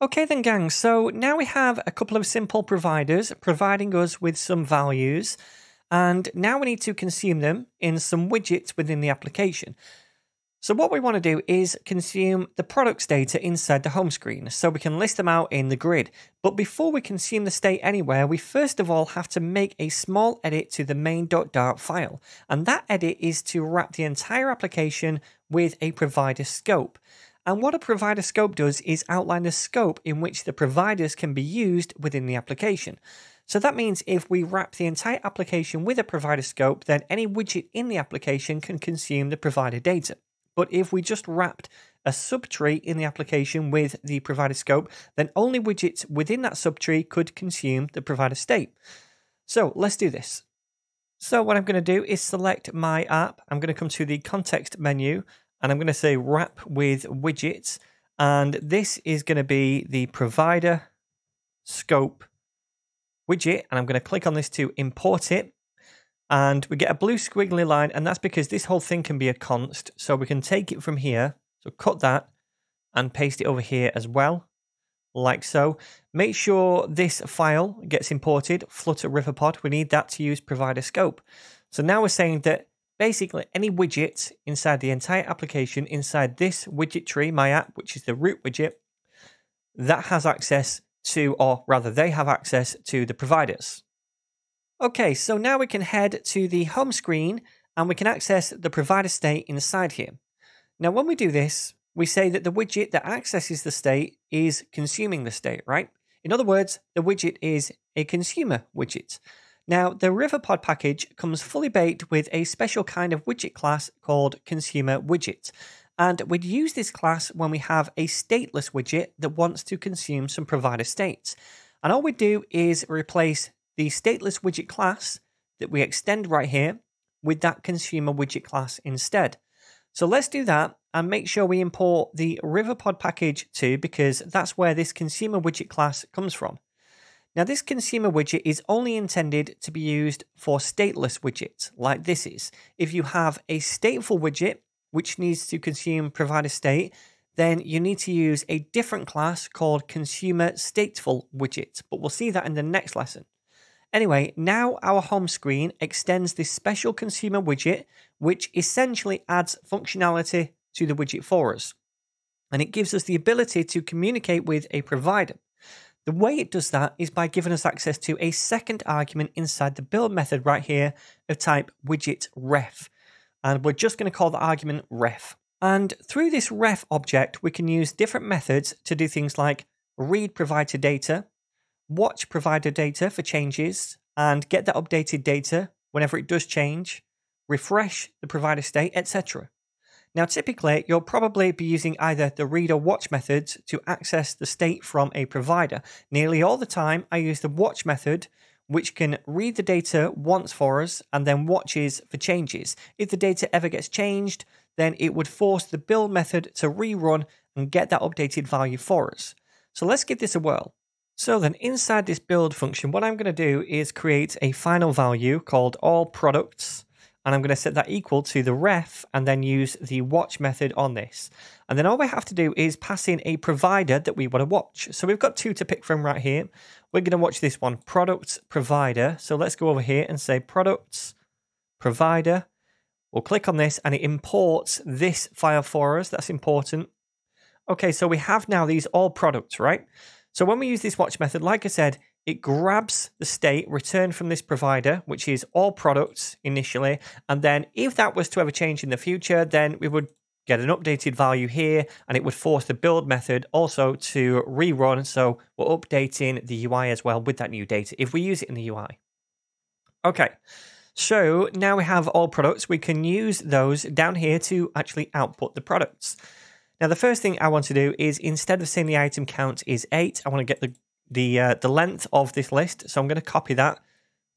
Okay then gang, so now we have a couple of simple providers providing us with some values and now we need to consume them in some widgets within the application. So what we want to do is consume the products data inside the home screen so we can list them out in the grid. But before we consume the state anywhere, we first of all have to make a small edit to the main.dart file. And that edit is to wrap the entire application with a provider scope. And what a provider scope does is outline the scope in which the providers can be used within the application. So that means if we wrap the entire application with a provider scope, then any widget in the application can consume the provider data. But if we just wrapped a subtree in the application with the provider scope, then only widgets within that subtree could consume the provider state. So let's do this. So what I'm going to do is select my app. I'm going to come to the context menu and I'm going to say wrap with widgets. And this is going to be the provider scope widget. And I'm going to click on this to import it. And we get a blue squiggly line. And that's because this whole thing can be a const. So we can take it from here. So cut that and paste it over here as well. Like so. Make sure this file gets imported, Flutter Riverpod. We need that to use provider scope. So now we're saying that basically any widget inside the entire application, inside this widget tree, my app, which is the root widget, that has access to, or rather, they have access to the providers. Okay, so now we can head to the home screen and we can access the provider state inside here. Now, when we do this, we say that the widget that accesses the state is consuming the state, right? In other words, the widget is a consumer widget. Now, the Riverpod package comes fully baked with a special kind of widget class called Consumer Widget. And we'd use this class when we have a stateless widget that wants to consume some provider states. And all we do is replace the stateless widget class that we extend right here with that consumer widget class instead. So let's do that and make sure we import the Riverpod package too, because that's where this consumer widget class comes from. Now, this consumer widget is only intended to be used for stateless widgets, like this is. If you have a stateful widget, which needs to consume provider state, then you need to use a different class called consumer stateful widget, but we'll see that in the next lesson. Anyway, now our home screen extends this special consumer widget, which essentially adds functionality to the widget for us. And it gives us the ability to communicate with a provider. The way it does that is by giving us access to a second argument inside the build method right here of type widget ref. And we're just going to call the argument ref. And through this ref object, we can use different methods to do things like read provider data, watch provider data for changes, and get that updated data whenever it does change, refresh the provider state, etc. Now, typically, you'll probably be using either the read or watch methods to access the state from a provider. Nearly all the time, I use the watch method, which can read the data once for us and then watches for changes. If the data ever gets changed, then it would force the build method to rerun and get that updated value for us. So let's give this a whirl. So then inside this build function, what I'm going to do is create a final value called all products and I'm going to set that equal to the ref and then use the watch method on this. And then all we have to do is pass in a provider that we want to watch. So we've got two to pick from right here. We're going to watch this one, products provider. So let's go over here and say products provider. We'll click on this and it imports this file for us. That's important. Okay, so we have now these all products, right? So when we use this watch method, like I said, it grabs the state returned from this provider, which is all products initially. And then if that was to ever change in the future, then we would get an updated value here and it would force the build method also to rerun. So we're updating the UI as well with that new data if we use it in the UI. Okay. So now we have all products. We can use those down here to actually output the products. Now, the first thing I want to do is instead of saying the item count is eight, I want to get the the uh, the length of this list. So I'm going to copy that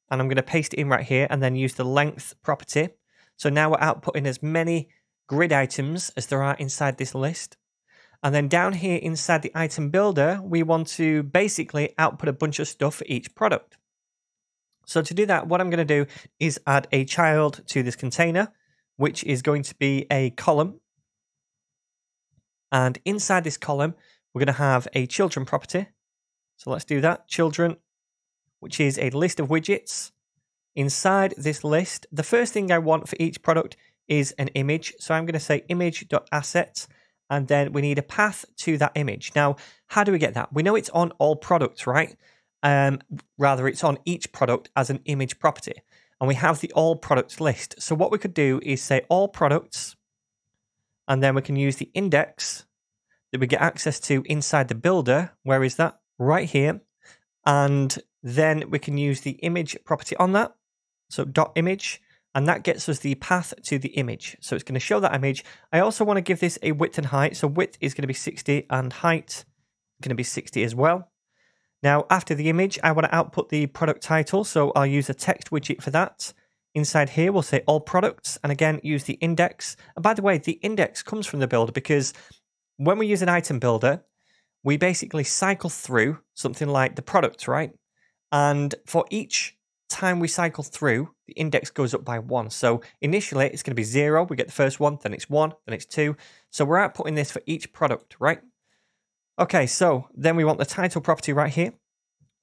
and I'm going to paste it in right here and then use the length property. So now we're outputting as many grid items as there are inside this list. And then down here inside the item builder, we want to basically output a bunch of stuff for each product. So to do that, what I'm going to do is add a child to this container, which is going to be a column. And inside this column, we're going to have a children property. So let's do that. Children, which is a list of widgets. Inside this list, the first thing I want for each product is an image. So I'm going to say image.assets and then we need a path to that image. Now, how do we get that? We know it's on all products, right? Um, rather, it's on each product as an image property. And we have the all products list. So what we could do is say all products, and then we can use the index that we get access to inside the builder. Where is that? Right here. And then we can use the image property on that. So dot image and that gets us the path to the image. So it's going to show that image. I also want to give this a width and height. So width is going to be 60 and height going to be 60 as well. Now, after the image, I want to output the product title. So I'll use a text widget for that. Inside here, we'll say all products and again, use the index. And by the way, the index comes from the builder because when we use an item builder, we basically cycle through something like the product, right? And for each time we cycle through, the index goes up by one. So initially it's going to be zero. We get the first one, then it's one, then it's two. So we're outputting this for each product, right? Okay, so then we want the title property right here.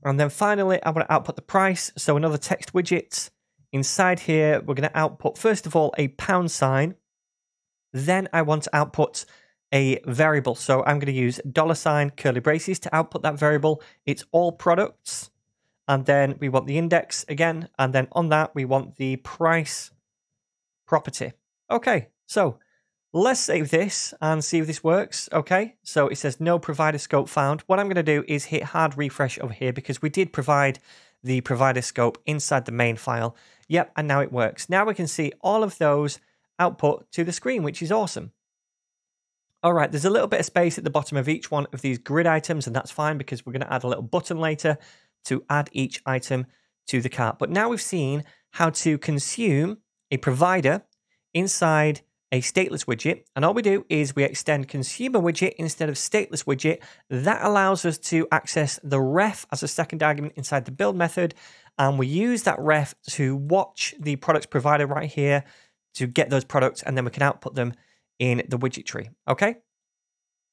And then finally, I want to output the price. So another text widget. Inside here, we're going to output, first of all, a pound sign. Then I want to output a variable. So I'm going to use dollar sign curly braces to output that variable. It's all products and then we want the index again, and then on that we want the price property. Okay, so let's save this and see if this works. Okay, so it says no provider scope found. What I'm going to do is hit hard refresh over here because we did provide the provider scope inside the main file. Yep, and now it works. Now we can see all of those output to the screen, which is awesome. All right, there's a little bit of space at the bottom of each one of these grid items, and that's fine because we're going to add a little button later to add each item to the cart. But now we've seen how to consume a provider inside a stateless widget. And all we do is we extend consumer widget instead of stateless widget. That allows us to access the ref as a second argument inside the build method. And we use that ref to watch the products provider right here to get those products. And then we can output them in the widget tree. Okay.